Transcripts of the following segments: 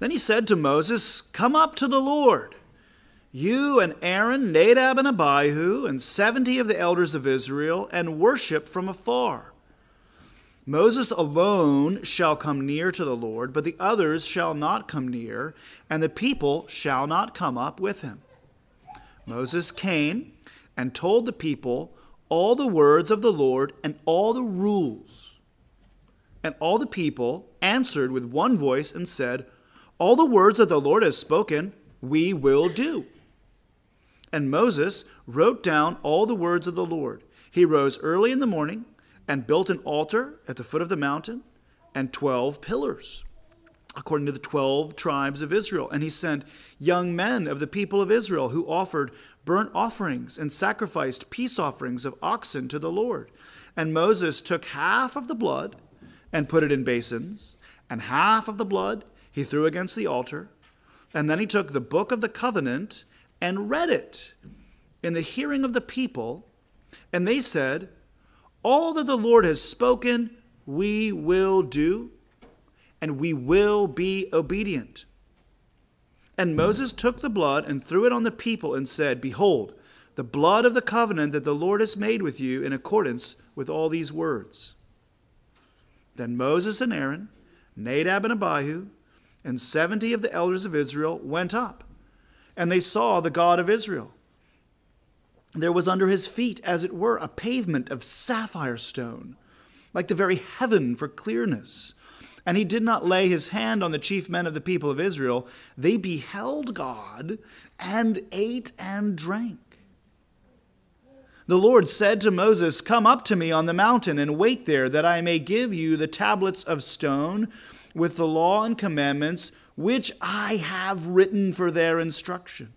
Then he said to Moses, Come up to the Lord, you and Aaron, Nadab and Abihu, and seventy of the elders of Israel, and worship from afar. Moses alone shall come near to the Lord, but the others shall not come near, and the people shall not come up with him. Moses came and told the people all the words of the Lord and all the rules. And all the people answered with one voice and said, All the words that the Lord has spoken, we will do. And Moses wrote down all the words of the Lord. He rose early in the morning and built an altar at the foot of the mountain and 12 pillars, according to the 12 tribes of Israel. And he sent young men of the people of Israel who offered burnt offerings and sacrificed peace offerings of oxen to the Lord. And Moses took half of the blood and put it in basins, and half of the blood he threw against the altar. And then he took the book of the covenant and read it in the hearing of the people, and they said, All that the Lord has spoken, we will do, and we will be obedient. And Moses took the blood and threw it on the people and said, Behold, the blood of the covenant that the Lord has made with you in accordance with all these words. Then Moses and Aaron, Nadab and Abihu, and seventy of the elders of Israel went up and they saw the God of Israel. There was under his feet, as it were, a pavement of sapphire stone, like the very heaven for clearness. And he did not lay his hand on the chief men of the people of Israel. They beheld God and ate and drank. The Lord said to Moses, Come up to me on the mountain and wait there, that I may give you the tablets of stone with the law and commandments which I have written for their instruction.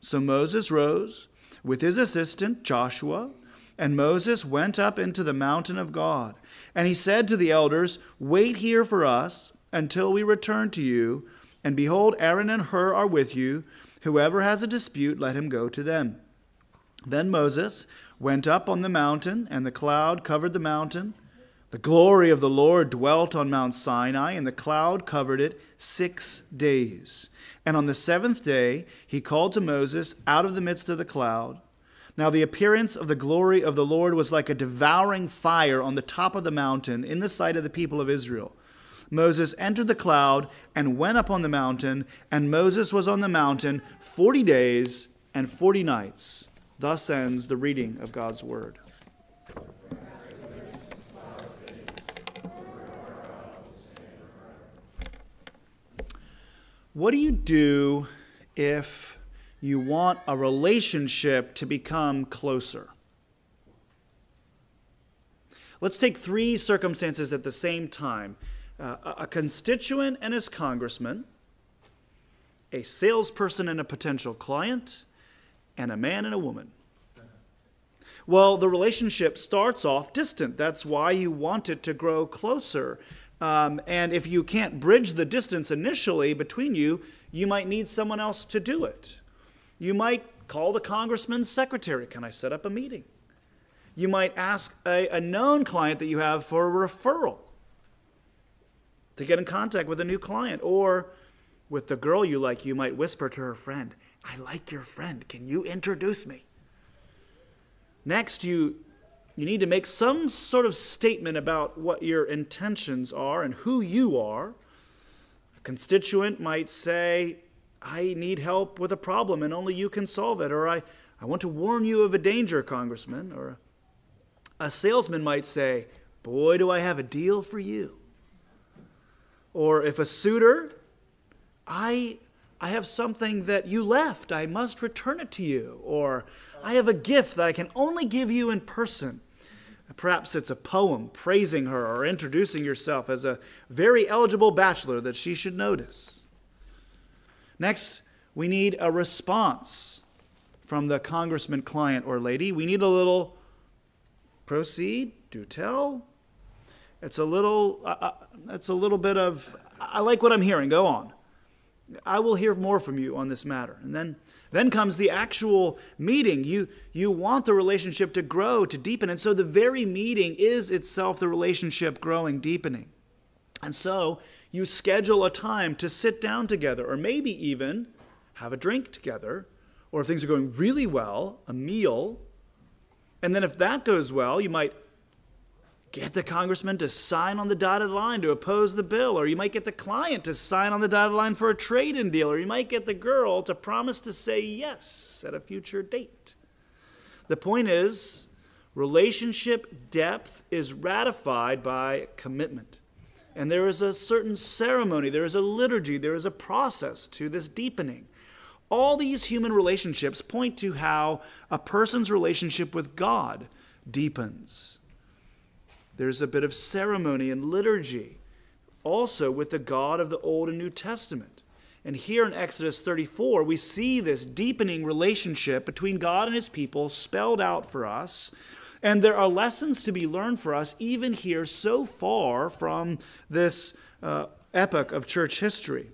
So Moses rose with his assistant Joshua, and Moses went up into the mountain of God. And he said to the elders, Wait here for us until we return to you. And behold, Aaron and Hur are with you. Whoever has a dispute, let him go to them. Then Moses went up on the mountain, and the cloud covered the mountain the glory of the Lord dwelt on Mount Sinai, and the cloud covered it six days. And on the seventh day, he called to Moses out of the midst of the cloud. Now, the appearance of the glory of the Lord was like a devouring fire on the top of the mountain in the sight of the people of Israel. Moses entered the cloud and went up on the mountain, and Moses was on the mountain forty days and forty nights. Thus ends the reading of God's word. What do you do if you want a relationship to become closer? Let's take three circumstances at the same time uh, a constituent and his congressman, a salesperson and a potential client, and a man and a woman. Well, the relationship starts off distant. That's why you want it to grow closer. Um, and if you can't bridge the distance initially between you, you might need someone else to do it. You might call the congressman's secretary Can I set up a meeting? You might ask a, a known client that you have for a referral to get in contact with a new client. Or with the girl you like, you might whisper to her friend, I like your friend. Can you introduce me? Next, you you need to make some sort of statement about what your intentions are and who you are. A constituent might say, I need help with a problem and only you can solve it. Or I, I want to warn you of a danger, Congressman. Or a salesman might say, Boy, do I have a deal for you. Or if a suitor, I I have something that you left. I must return it to you. Or I have a gift that I can only give you in person. Perhaps it's a poem praising her or introducing yourself as a very eligible bachelor that she should notice. Next, we need a response from the congressman client or lady. We need a little proceed, do tell. It's a little, uh, uh it's a little bit of, I like what I'm hearing, go on. I will hear more from you on this matter. And then, then comes the actual meeting. You, you want the relationship to grow, to deepen. And so the very meeting is itself the relationship growing, deepening. And so you schedule a time to sit down together, or maybe even have a drink together, or if things are going really well, a meal. And then if that goes well, you might get the congressman to sign on the dotted line to oppose the bill, or you might get the client to sign on the dotted line for a trade in deal, or you might get the girl to promise to say yes at a future date. The point is, relationship depth is ratified by commitment. And there is a certain ceremony, there is a liturgy, there is a process to this deepening. All these human relationships point to how a person's relationship with God deepens. There's a bit of ceremony and liturgy also with the God of the Old and New Testament. And here in Exodus 34, we see this deepening relationship between God and his people spelled out for us. And there are lessons to be learned for us, even here, so far from this uh, epoch of church history.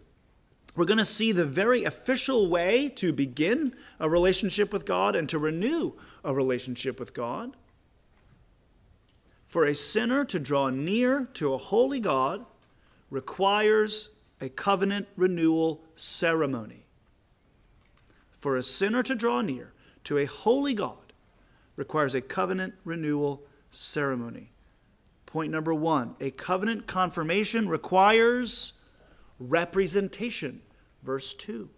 We're going to see the very official way to begin a relationship with God and to renew a relationship with God. For a sinner to draw near to a holy God requires a covenant renewal ceremony. For a sinner to draw near to a holy God requires a covenant renewal ceremony. Point number one a covenant confirmation requires representation. Verse 2.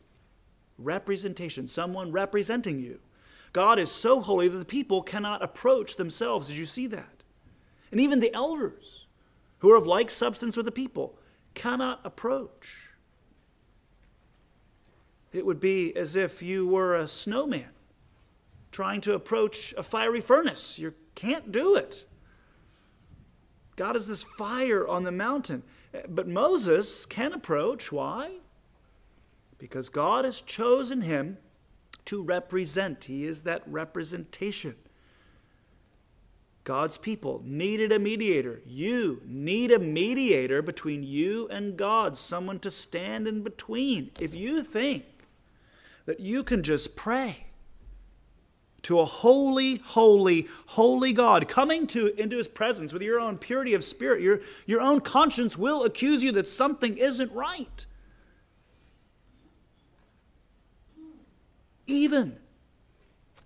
Representation, someone representing you. God is so holy that the people cannot approach themselves. Did you see that? And even the elders who are of like substance with the people cannot approach. It would be as if you were a snowman trying to approach a fiery furnace. You can't do it. God is this fire on the mountain. But Moses can approach. Why? Because God has chosen him to represent. He is that representation. God's people needed a mediator. You need a mediator between you and God, someone to stand in between. If you think that you can just pray to a holy, holy, holy God, coming to, into his presence with your own purity of spirit, your, your own conscience will accuse you that something isn't right. Even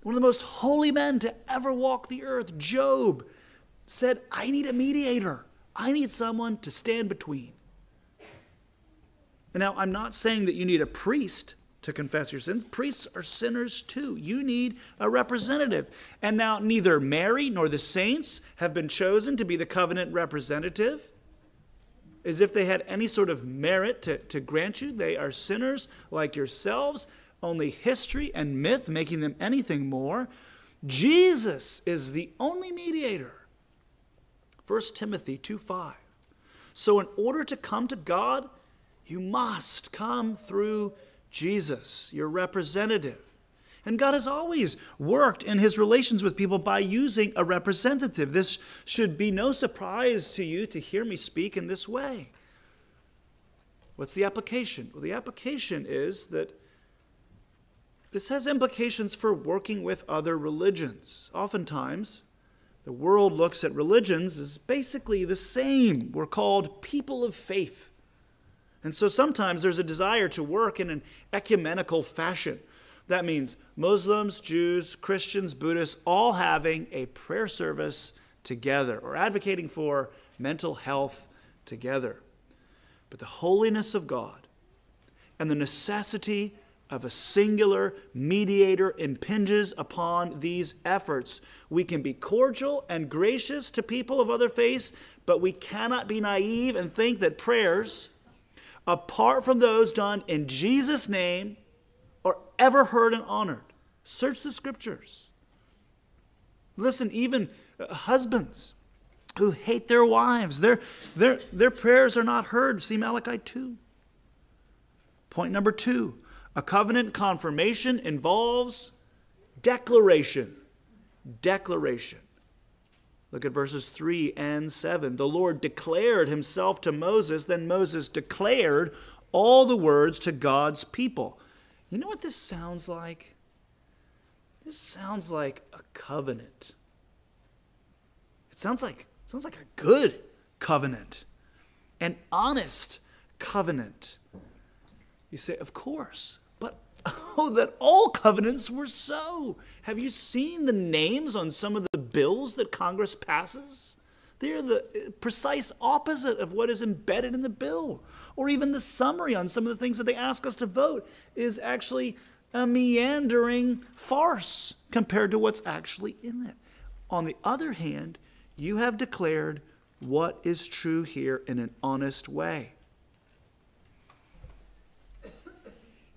one of the most holy men to ever walk the earth, Job, said, I need a mediator. I need someone to stand between. And now, I'm not saying that you need a priest to confess your sins. Priests are sinners too. You need a representative. And now, neither Mary nor the saints have been chosen to be the covenant representative as if they had any sort of merit to, to grant you. They are sinners like yourselves only history and myth making them anything more. Jesus is the only mediator. 1 Timothy 2 5. So, in order to come to God, you must come through Jesus, your representative. And God has always worked in his relations with people by using a representative. This should be no surprise to you to hear me speak in this way. What's the application? Well, the application is that this has implications for working with other religions. Oftentimes, the world looks at religions as basically the same. We're called people of faith. And so sometimes there's a desire to work in an ecumenical fashion. That means Muslims, Jews, Christians, Buddhists all having a prayer service together or advocating for mental health together. But the holiness of God and the necessity of a singular mediator impinges upon these efforts. We can be cordial and gracious to people of other faiths, but we cannot be naive and think that prayers, apart from those done in Jesus' name, are ever heard and honored. Search the scriptures. Listen, even uh, husbands who hate their wives, their, their, their prayers are not heard. See Malachi 2. Point number two a covenant confirmation involves declaration. Declaration. Look at verses 3 and 7. The Lord declared himself to Moses, then Moses declared all the words to God's people. You know what this sounds like? This sounds like a covenant. It sounds like, it sounds like a good covenant. an honest covenant. You say, Of course. Oh, that all covenants were so. Have you seen the names on some of the bills that Congress passes? They're the uh, precise opposite of what is embedded in the bill. Or even the summary on some of the things that they ask us to vote is actually a meandering farce compared to what's actually in it. On the other hand, you have declared what is true here in an honest way.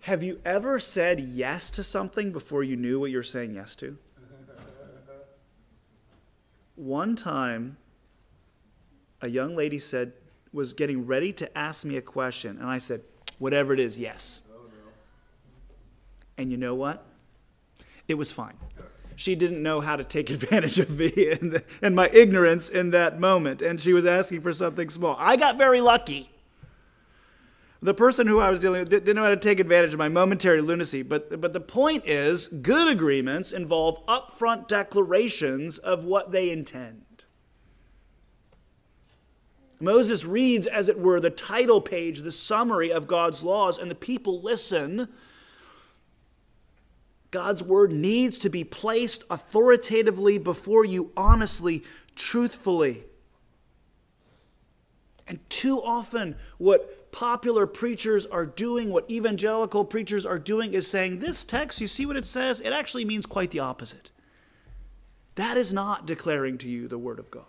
Have you ever said yes to something before you knew what you're saying yes to? One time, a young lady said, was getting ready to ask me a question, and I said, whatever it is, yes. And you know what? It was fine. She didn't know how to take advantage of me and, the, and my ignorance in that moment, and she was asking for something small. I got very lucky. The person who I was dealing with didn't know how to take advantage of my momentary lunacy, but, but the point is good agreements involve upfront declarations of what they intend. Moses reads, as it were, the title page, the summary of God's laws, and the people listen. God's word needs to be placed authoritatively before you, honestly, truthfully. And too often, what popular preachers are doing, what evangelical preachers are doing, is saying, This text, you see what it says? It actually means quite the opposite. That is not declaring to you the Word of God.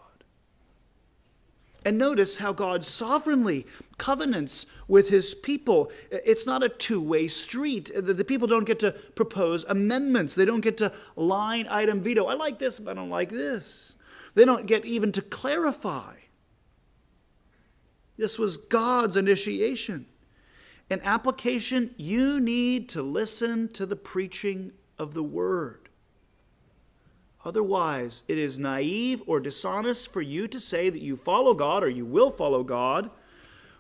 And notice how God sovereignly covenants with his people. It's not a two way street. The people don't get to propose amendments, they don't get to line item veto. I like this, but I don't like this. They don't get even to clarify. This was God's initiation. In application, you need to listen to the preaching of the word. Otherwise, it is naive or dishonest for you to say that you follow God or you will follow God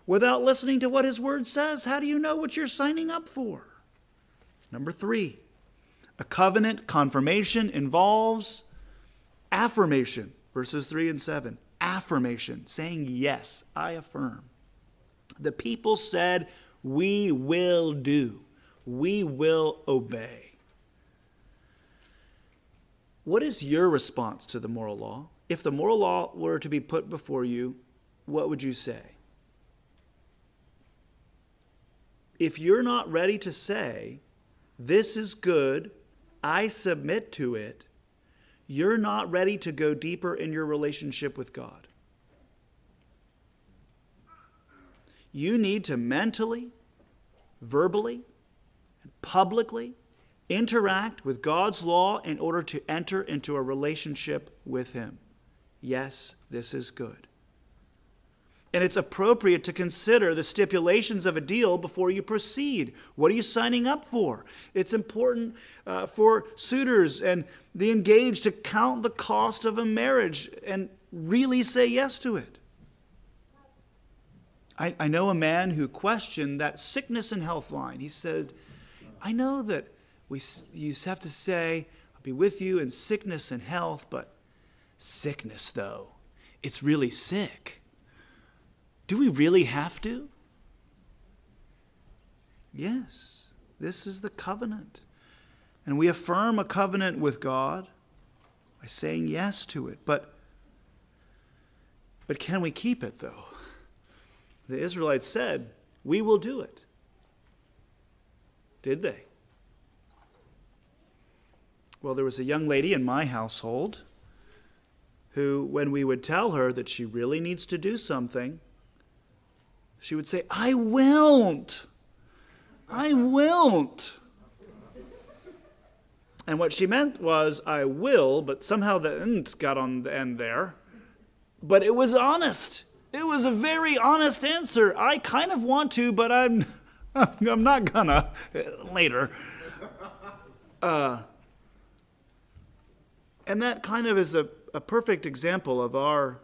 without listening to what His Word says. How do you know what you're signing up for? Number three, a covenant confirmation involves affirmation. Verses 3 and 7. Affirmation, saying, Yes, I affirm. The people said, We will do, we will obey. What is your response to the moral law? If the moral law were to be put before you, what would you say? If you're not ready to say, This is good, I submit to it, you're not ready to go deeper in your relationship with God. You need to mentally, verbally, and publicly interact with God's law in order to enter into a relationship with Him. Yes, this is good. And it's appropriate to consider the stipulations of a deal before you proceed. What are you signing up for? It's important uh, for suitors and the engaged to count the cost of a marriage and really say yes to it. I, I know a man who questioned that sickness and health line. He said, I know that we, you have to say, I'll be with you in sickness and health, but sickness, though, it's really sick. Do we really have to? Yes, this is the covenant. And we affirm a covenant with God by saying yes to it. But, but can we keep it, though? The Israelites said, We will do it. Did they? Well, there was a young lady in my household who, when we would tell her that she really needs to do something, she would say, I won't. I won't. And what she meant was, I will, but somehow the end got on the end there. But it was honest. It was a very honest answer. I kind of want to, but I'm, I'm not gonna later. Uh, and that kind of is a, a perfect example of our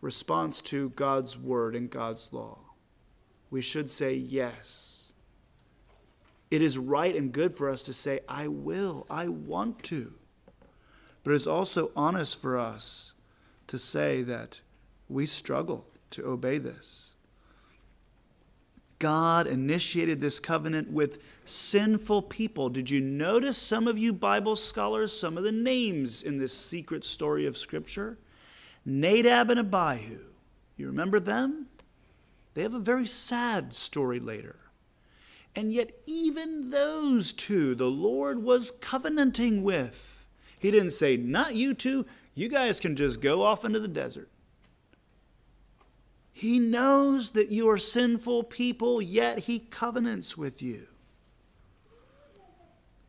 response to God's word and God's law. We should say yes. It is right and good for us to say, I will, I want to. But it's also honest for us to say that we struggle to obey this. God initiated this covenant with sinful people. Did you notice some of you Bible scholars, some of the names in this secret story of Scripture? Nadab and Abihu. You remember them? They have a very sad story later. And yet, even those two, the Lord was covenanting with. He didn't say, Not you two, you guys can just go off into the desert. He knows that you are sinful people, yet He covenants with you.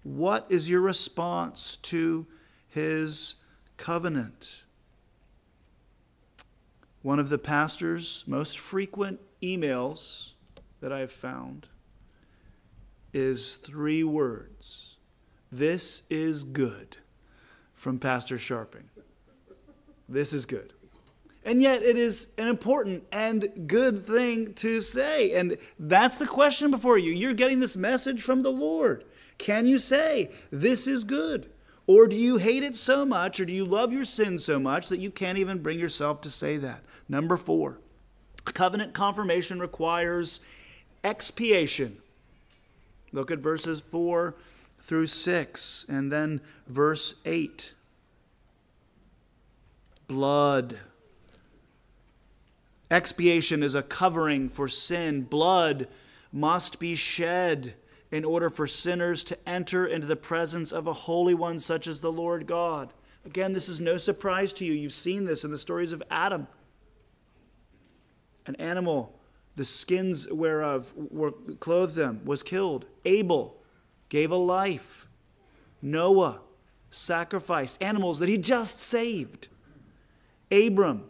What is your response to His covenant? One of the pastor's most frequent emails that I've found is three words This is good from Pastor Sharping. This is good. And yet, it is an important and good thing to say. And that's the question before you. You're getting this message from the Lord. Can you say, This is good? Or do you hate it so much, or do you love your sin so much that you can't even bring yourself to say that? Number four, covenant confirmation requires expiation. Look at verses 4 through 6, and then verse 8. Blood Expiation is a covering for sin. Blood must be shed in order for sinners to enter into the presence of a holy one such as the Lord God. Again, this is no surprise to you. You've seen this in the stories of Adam. An animal, the skins whereof were clothed them, was killed. Abel gave a life. Noah sacrificed animals that he just saved. Abram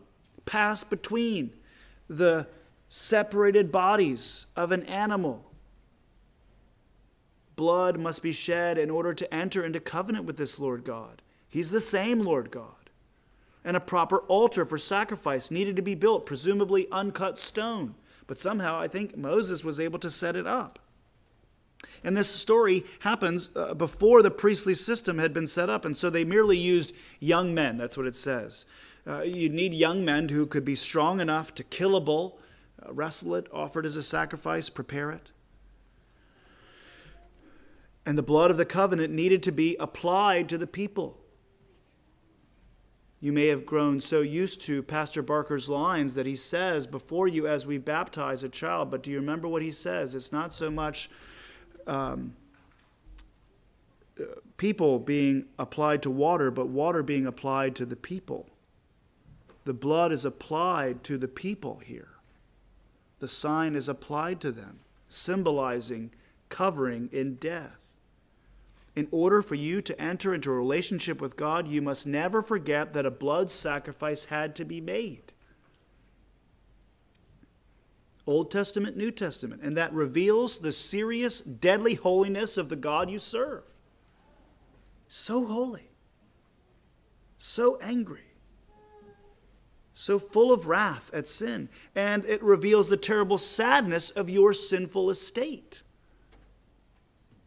passed between the separated bodies of an animal. Blood must be shed in order to enter into covenant with this Lord God. He's the same Lord God. And a proper altar for sacrifice needed to be built, presumably uncut stone. But somehow I think Moses was able to set it up. And this story happens uh, before the priestly system had been set up, and so they merely used young men. That's what it says. Uh, you need young men who could be strong enough to kill a bull, uh, wrestle it, offer it as a sacrifice, prepare it. And the blood of the covenant needed to be applied to the people. You may have grown so used to Pastor Barker's lines that he says before you as we baptize a child, but do you remember what he says? It's not so much um, people being applied to water, but water being applied to the people. The blood is applied to the people here. The sign is applied to them, symbolizing covering in death. In order for you to enter into a relationship with God, you must never forget that a blood sacrifice had to be made. Old Testament, New Testament, and that reveals the serious, deadly holiness of the God you serve. So holy, so angry, so full of wrath at sin, and it reveals the terrible sadness of your sinful estate.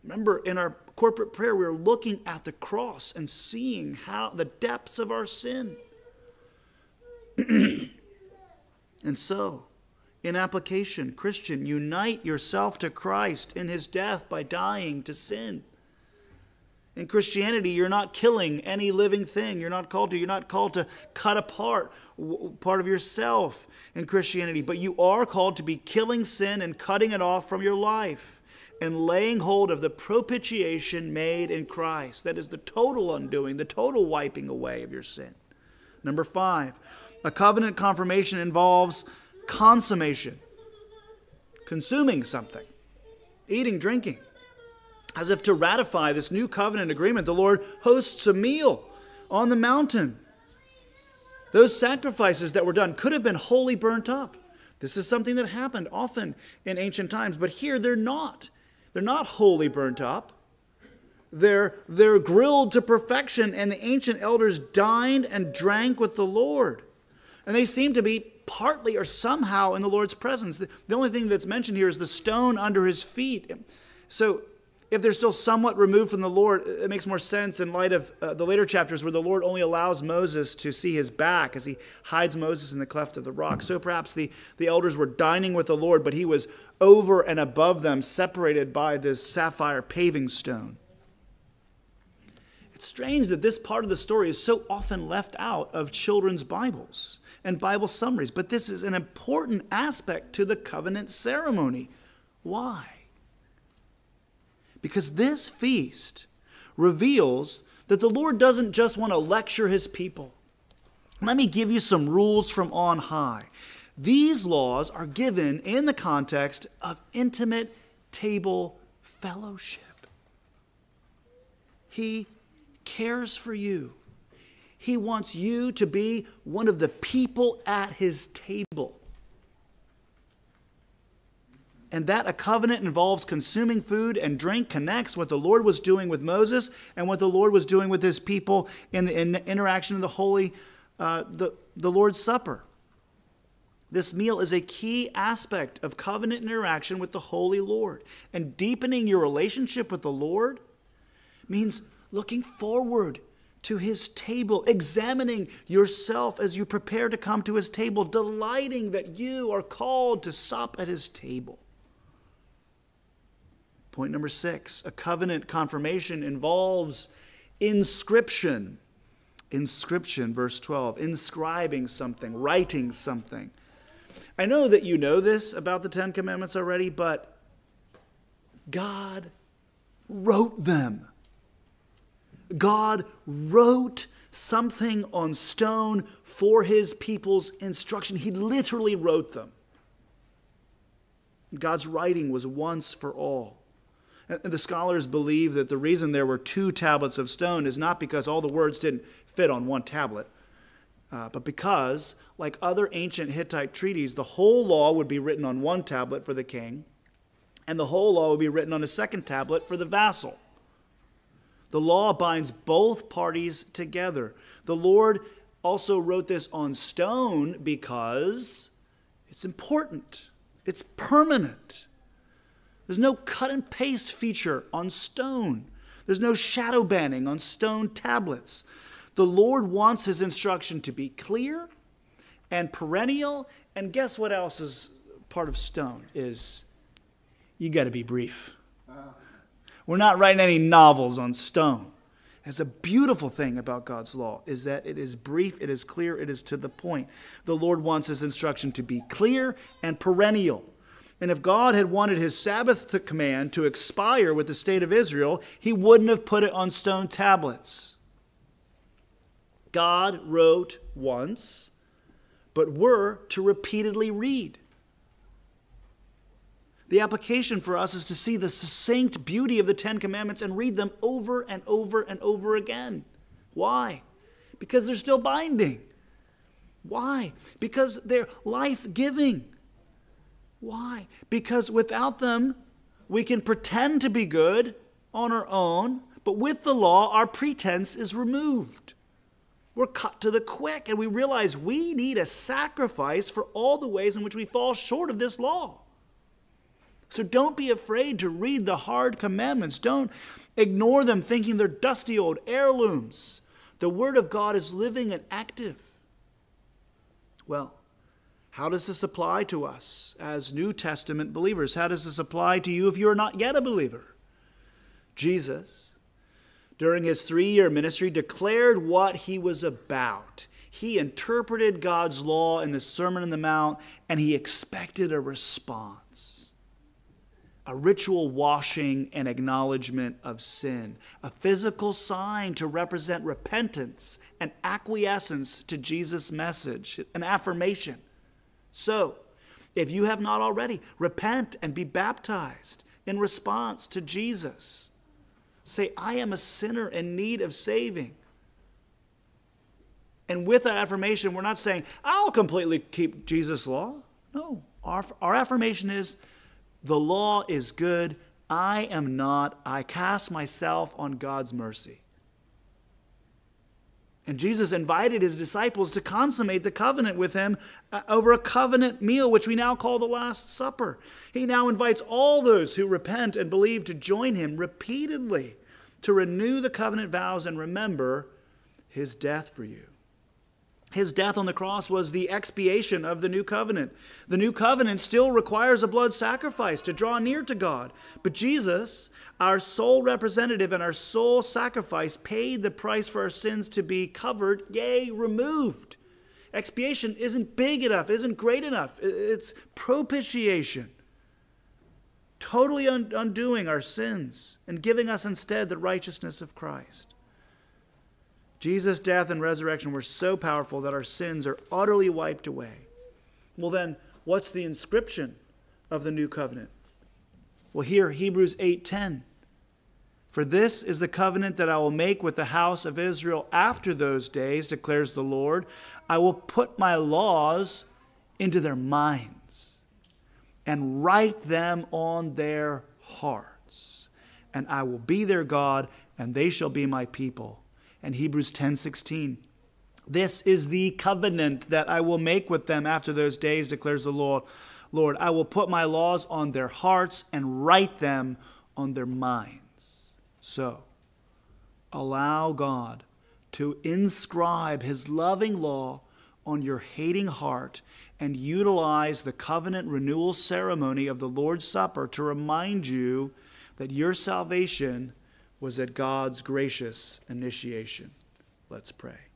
Remember, in our corporate prayer, we are looking at the cross and seeing how the depths of our sin. and so, in application, Christian, unite yourself to Christ in his death by dying to sin. In Christianity, you're not killing any living thing. You're not called to. You're not called to cut apart part of yourself in Christianity, but you are called to be killing sin and cutting it off from your life and laying hold of the propitiation made in Christ. That is the total undoing, the total wiping away of your sin. Number five, a covenant confirmation involves consummation, consuming something, eating, drinking. As if to ratify this new covenant agreement, the Lord hosts a meal on the mountain. Those sacrifices that were done could have been wholly burnt up. This is something that happened often in ancient times, but here they're not. They're not wholly burnt up. They're, they're grilled to perfection, and the ancient elders dined and drank with the Lord. And they seem to be partly or somehow in the Lord's presence. The, the only thing that's mentioned here is the stone under his feet. So if they're still somewhat removed from the Lord, it makes more sense in light of uh, the later chapters where the Lord only allows Moses to see his back as he hides Moses in the cleft of the rock. So perhaps the, the elders were dining with the Lord, but he was over and above them, separated by this sapphire paving stone. It's strange that this part of the story is so often left out of children's Bibles and Bible summaries, but this is an important aspect to the covenant ceremony. Why? Because this feast reveals that the Lord doesn't just want to lecture his people. Let me give you some rules from on high. These laws are given in the context of intimate table fellowship. He cares for you. He wants you to be one of the people at his table and that a covenant involves consuming food and drink connects what the Lord was doing with Moses and what the Lord was doing with his people in the in interaction of the holy, uh, the, the Lord's Supper. This meal is a key aspect of covenant interaction with the Holy Lord. And deepening your relationship with the Lord means looking forward to his table, examining yourself as you prepare to come to his table, delighting that you are called to sup at his table. Point number six a covenant confirmation involves inscription. Inscription, verse 12, inscribing something, writing something. I know that you know this about the Ten Commandments already, but God wrote them. God wrote something on stone for his people's instruction. He literally wrote them. God's writing was once for all. And the scholars believe that the reason there were two tablets of stone is not because all the words didn't fit on one tablet, uh, but because, like other ancient Hittite treaties, the whole law would be written on one tablet for the king, and the whole law would be written on a second tablet for the vassal. The law binds both parties together. The Lord also wrote this on stone because it's important, it's permanent. There's no cut and paste feature on stone. There's no shadow banning on stone tablets. The Lord wants his instruction to be clear and perennial. And guess what else is part of stone is you got to be brief. Uh-huh. We're not writing any novels on stone. It's a beautiful thing about God's law is that it is brief, it is clear, it is to the point. The Lord wants his instruction to be clear and perennial. And if God had wanted his Sabbath command to expire with the state of Israel, he wouldn't have put it on stone tablets. God wrote once, but we're to repeatedly read. The application for us is to see the succinct beauty of the Ten Commandments and read them over and over and over again. Why? Because they're still binding. Why? Because they're life giving. Why? Because without them, we can pretend to be good on our own, but with the law, our pretense is removed. We're cut to the quick, and we realize we need a sacrifice for all the ways in which we fall short of this law. So don't be afraid to read the hard commandments. Don't ignore them thinking they're dusty old heirlooms. The Word of God is living and active. Well, how does this apply to us as New Testament believers? How does this apply to you if you are not yet a believer? Jesus, during his three year ministry, declared what he was about. He interpreted God's law in the Sermon on the Mount, and he expected a response a ritual washing and acknowledgement of sin, a physical sign to represent repentance and acquiescence to Jesus' message, an affirmation. So, if you have not already, repent and be baptized in response to Jesus. Say, I am a sinner in need of saving. And with that affirmation, we're not saying, I'll completely keep Jesus' law. No. Our, our affirmation is, the law is good. I am not. I cast myself on God's mercy. And Jesus invited his disciples to consummate the covenant with him uh, over a covenant meal, which we now call the Last Supper. He now invites all those who repent and believe to join him repeatedly to renew the covenant vows and remember his death for you. His death on the cross was the expiation of the new covenant. The new covenant still requires a blood sacrifice to draw near to God. But Jesus, our sole representative and our sole sacrifice, paid the price for our sins to be covered, yea, removed. Expiation isn't big enough, isn't great enough. It's propitiation. Totally undoing our sins and giving us instead the righteousness of Christ. Jesus' death and resurrection were so powerful that our sins are utterly wiped away. Well, then, what's the inscription of the new covenant? Well, here, Hebrews 8:10. For this is the covenant that I will make with the house of Israel after those days, declares the Lord. I will put my laws into their minds and write them on their hearts. And I will be their God, and they shall be my people and Hebrews 10:16. This is the covenant that I will make with them after those days, declares the Lord. Lord, I will put my laws on their hearts and write them on their minds. So, allow God to inscribe his loving law on your hating heart and utilize the covenant renewal ceremony of the Lord's Supper to remind you that your salvation was at God's gracious initiation. Let's pray.